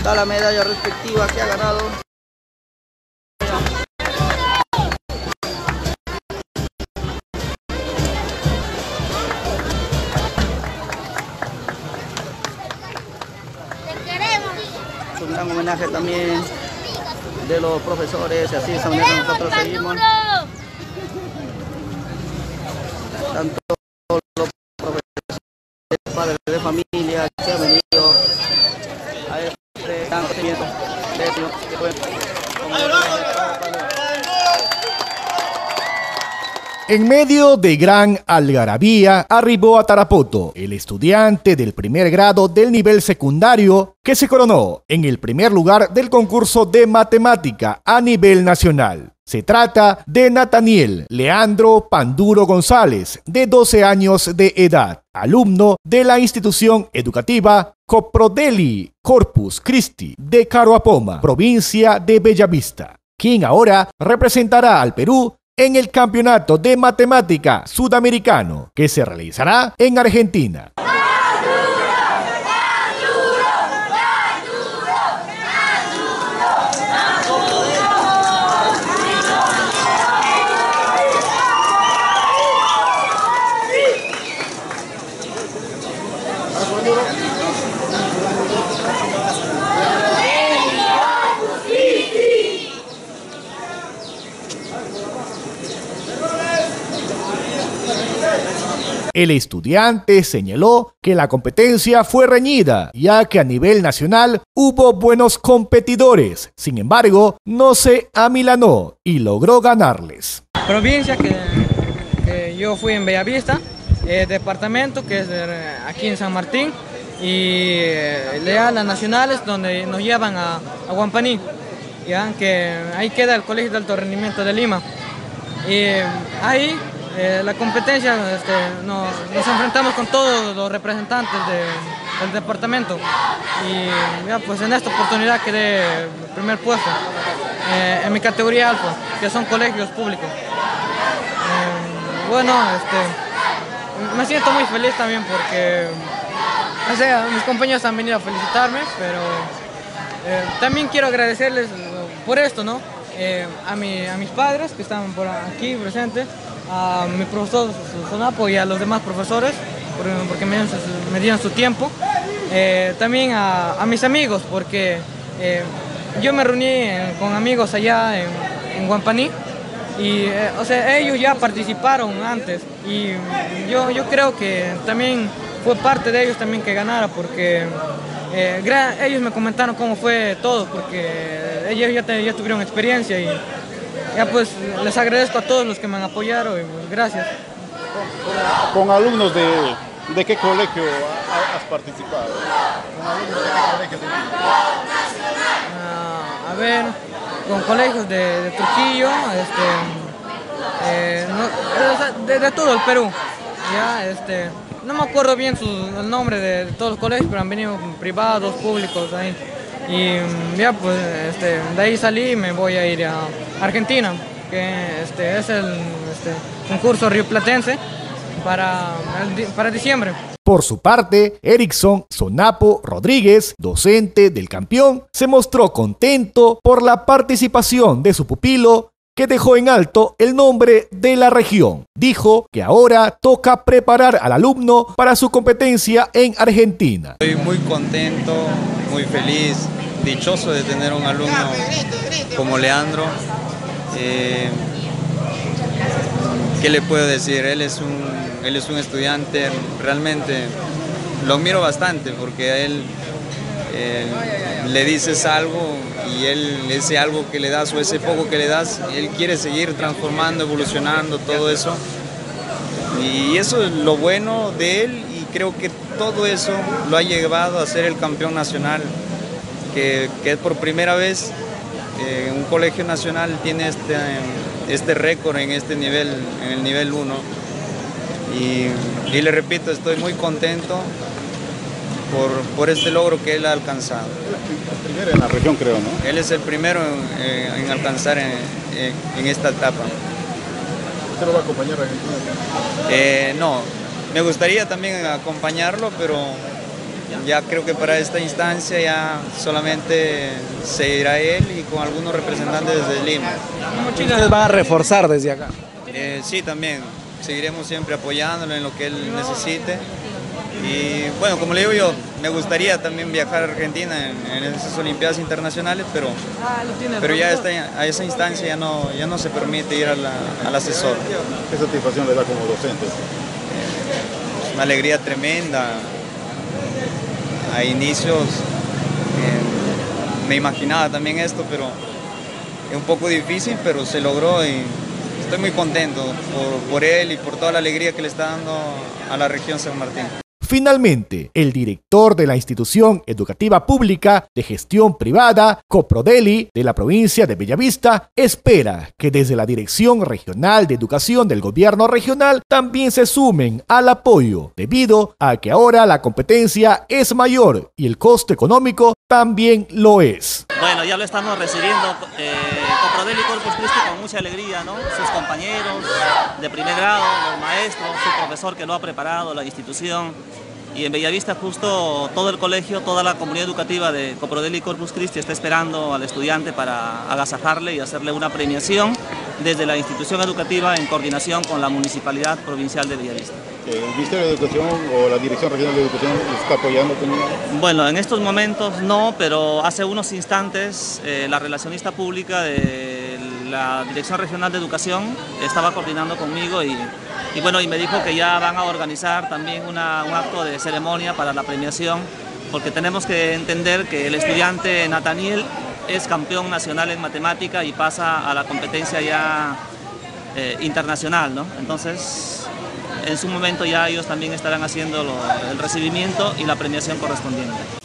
Está la medalla respectiva que ha ganado. Un gran homenaje también de los profesores y así de esa manera nosotros seguimos. Tanto los profesores, padres de han venido a este gran acontecimiento de este que fue como En medio de gran algarabía, arribó a Tarapoto el estudiante del primer grado del nivel secundario que se coronó en el primer lugar del concurso de matemática a nivel nacional. Se trata de Nathaniel Leandro Panduro González, de 12 años de edad, alumno de la institución educativa Coprodeli Corpus Christi de Caruapoma, provincia de Bellavista, quien ahora representará al Perú en el Campeonato de Matemática Sudamericano que se realizará en Argentina. El estudiante señaló que la competencia fue reñida, ya que a nivel nacional hubo buenos competidores. Sin embargo, no se amilanó y logró ganarles. Provincia que, yo fui en Bellavista, eh, departamento que es aquí en San Martín y eh, Leal a nacionales donde nos llevan a, a Guampaní, ya ahí queda el Colegio de Alto Rendimiento de Lima. Y eh, ahí eh, la competencia, este, nos, enfrentamos con todos los representantes de- del departamento y pues en esta oportunidad quedé primer puesto eh, en mi categoría alfa, que son colegios públicos. Eh, bueno, este, me siento muy feliz también porque, o sea, mis compañeros han venido a felicitarme, pero también quiero agradecerles por esto, ¿no? A, mi- a mis padres que están por aquí presentes, a mi profesor Sonapo y a los demás profesores, por- porque me, me dieron su tiempo. Eh, también a, mis amigos, porque eh, yo me reuní en- con amigos allá en, en Guampaní y, eh, o sea, ellos ya participaron antes y yo, yo creo que también fue parte de ellos también que ganara porque eh, ellos me comentaron cómo fue todo porque ellos ya, ya tuvieron experiencia y ya pues les agradezco a todos los que me han apoyado y pues, gracias. ¿Con alumnos de, de qué colegio ha- has participado? ¿Con alumnos de qué colegio? Ah, a ver, con colegios de, de Trujillo, este, eh, no- de, de todo el Perú. Ya, este, no me acuerdo bien su- el nombre de, de todos los colegios, pero han venido privados, públicos ahí. Y ya, pues, este, de ahí salí y me voy a ir a Argentina, que este, es el este, concurso rioplatense para, para diciembre. Por su parte, Erickson Sonapo Rodríguez, docente del campeón, se mostró contento por la participación de su pupilo que dejó en alto el nombre de la región. Dijo que ahora toca preparar al alumno para su competencia en Argentina. Estoy muy contento, muy feliz, dichoso de tener un alumno como Leandro. Eh, ¿Qué le puedo decir? Él es un, él es un estudiante, realmente lo admiro bastante porque a él eh, le dices algo y él ese algo que le das o ese poco que le das, él quiere seguir transformando, evolucionando, todo eso. Y eso es lo bueno de él y creo que todo eso lo ha llevado a ser el campeón nacional, que, que es por primera vez eh, un colegio nacional tiene este, este récord en este nivel, en el nivel 1. Y, y le repito, estoy muy contento por, por este logro que él ha alcanzado. Primero en la región, creo, ¿no? Él es el primero en, en- en alcanzar en, en- en esta etapa. ¿Usted lo va a acompañar a Argentina? Eh, no, me gustaría también acompañarlo, pero ya creo que para esta instancia ya solamente se irá él y con algunos representantes desde Lima. Ustedes van a reforzar desde acá. Eh, sí, también seguiremos siempre apoyándolo en lo que él necesite. Y bueno, como le digo yo, me gustaría también viajar a Argentina en, en esas Olimpiadas Internacionales, pero, pero ya está, a esa instancia ya no, ya no se permite ir a la- al asesor. ¿Qué satisfacción le da como docente? Es una alegría tremenda. A inicios eh, me imaginaba también esto, pero es un poco difícil, pero se logró y estoy muy contento por, por él y por toda la alegría que le está dando a la región San Martín. Finalmente, el director de la institución educativa pública de gestión privada, Coprodeli, de la provincia de Bellavista, espera que desde la Dirección Regional de Educación del Gobierno Regional también se sumen al apoyo, debido a que ahora la competencia es mayor y el costo económico también lo es. Bueno, ya lo estamos recibiendo eh, Coprodel y Corpus Christi con mucha alegría, ¿no? Sus compañeros de primer grado, los maestros, su profesor que lo ha preparado, la institución. Y en Bellavista justo todo el colegio, toda la comunidad educativa de Coprodel y Corpus Christi está esperando al estudiante para agasajarle y hacerle una premiación desde la institución educativa en coordinación con la Municipalidad Provincial de Bellavista. ¿El Ministerio de Educación o la Dirección Regional de Educación está apoyando también? Bueno, en estos momentos no, pero hace unos instantes eh, la relacionista pública de la Dirección Regional de Educación estaba coordinando conmigo y, y bueno, y me dijo que ya van a organizar también una- un acto de ceremonia para la premiación, porque tenemos que entender que el estudiante Nathaniel es campeón nacional en matemática y pasa a la competencia ya eh, internacional, ¿no? Entonces, en su momento ya ellos también estarán haciendo el recibimiento y la premiación correspondiente.